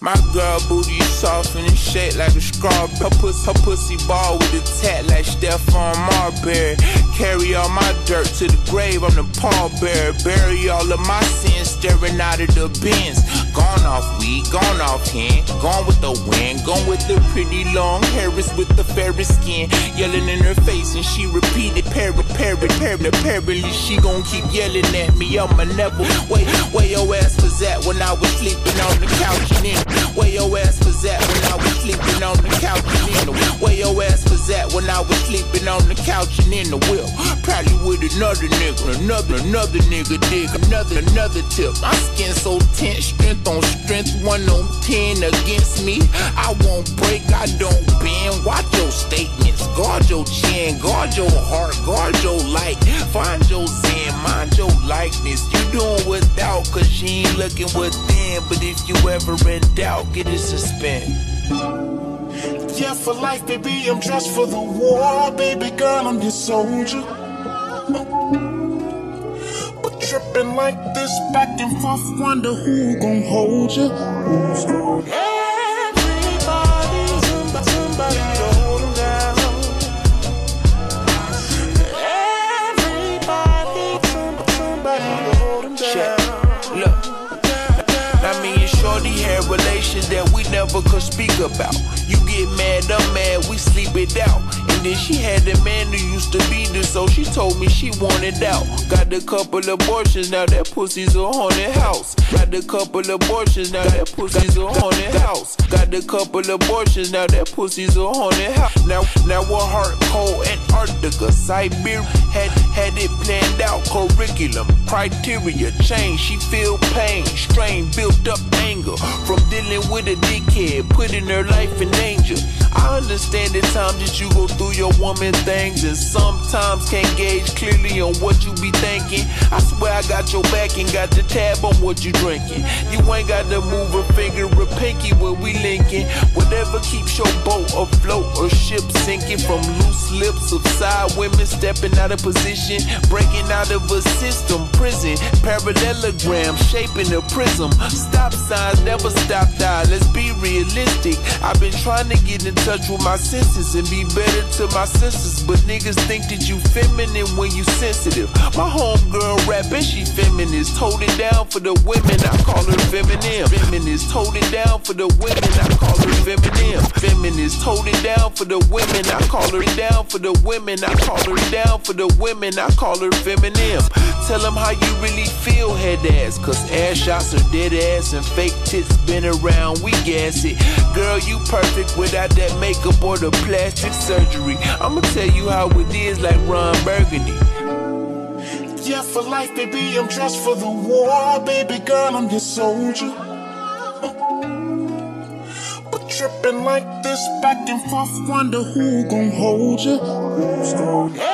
My girl booty soft and shaped like a strawberry. Her pussy, her pussy ball with a tat like Stephon Marbury. Carry all my dirt to the grave, I'm the pallbearer. Bury all of my sins, staring out of the bins. Gone off weed, gone off hand, gone with the wind, gone with the pretty long hairs with the fairy skin. Yelling in her face and she repeated, parrot, parrot, parrot. Apparently she gon' keep yelling at me. I'ma never wait. Where your ass was at when I was sleeping on the couch and in? Where your ass was at when I was sleeping on the couch and in? Your ass was at when I was sleeping on the couch and in the wheel? Probably with another nigga, another, another nigga dig, another, another tip. My skin so tense, strength on strength, one on ten against me. I won't break, I don't bend. Watch your statements, guard your chin, guard your heart, guard your light. Find your sin, mind your likeness. You doing without, cause she ain't looking within. But if you ever in doubt, get it suspend. Yeah, for life, baby, I'm dressed for the war. Baby girl, I'm your soldier. But tripping like this back and forth, wonder who gon' hold you. Everybody, somebody, somebody to hold 'em down. Everybody, somebody, somebody to hold 'em Check. down. Look. I mean, and Shorty had relations that we never could speak about. You get mad, I'm mad, we sleep it out. And then she had the man who used to beat her, so she told me she wanted out. Got a couple abortions, now that pussy's a haunted house. Got a couple abortions, now that pussy's a haunted house. Got a couple abortions, now that pussy's a haunted house. Now, now we're heart cold, Antarctica, Siberia. Had, it planned out, curriculum, criteria, change. She feel pain, strain, built up anger from dealing with a dickhead, putting her life in danger. I understand the time that you go through your woman things and sometimes can't gauge clearly on what you be thinking. I swear I got your back and got the tab on what you drinking. You ain't got to move a finger or pinky when we linking. Whatever keeps your boat afloat or ship sinking from loose lips of side women stepping out of position, breaking out of a system, prison, parallelogram, shaping a prism. Stop signs never stop die. Let's be realistic. I've been trying to get in touch with my senses and be better to my senses, but niggas think that you feminine when you sensitive. My homegirl rapping, she feminist, hold it down for the women. I call her feminine. Feminist, hold it down for the women. I call her feminine. Feminist, hold it down for the women. I call her down for the women. I call her down for the women. I call her feminine. Tell them how you really feel, head ass. Cause ass shots are dead ass and fake tits been around. We gas it. Girl, you perfect without that makeup or the plastic surgery. I'ma tell you how it is like Ron Burgundy. Yeah, for life, baby, I'm dressed for the war. Baby girl, I'm your soldier. But tripping like this back and forth, wonder who gon' hold you. Everybody,